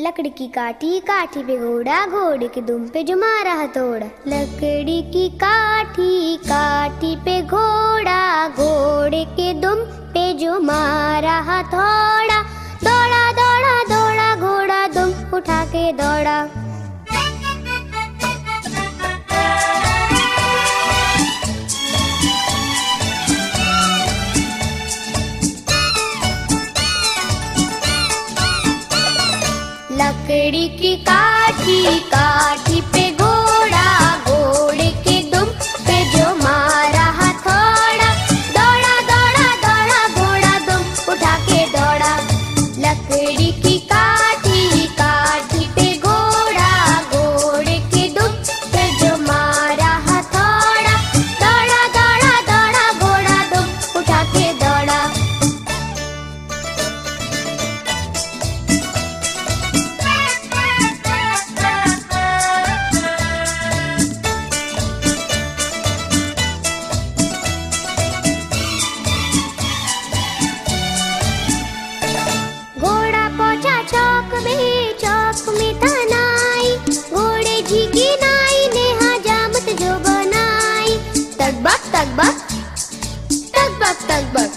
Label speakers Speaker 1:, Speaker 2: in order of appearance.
Speaker 1: लकड़ी की काठी काठी पे घोड़ा, घोड़े के दुम पे जुमा रहा हथौड़ा लकड़ी की काठी काठी पे घोड़ा, घोड़े के दुम पे जुमा रहा हथौड़ा दौड़ा दौड़ा दौड़ा, घोड़ा दुम उठा के दौड़ा। पेड़ की काठी काठी पे batang bak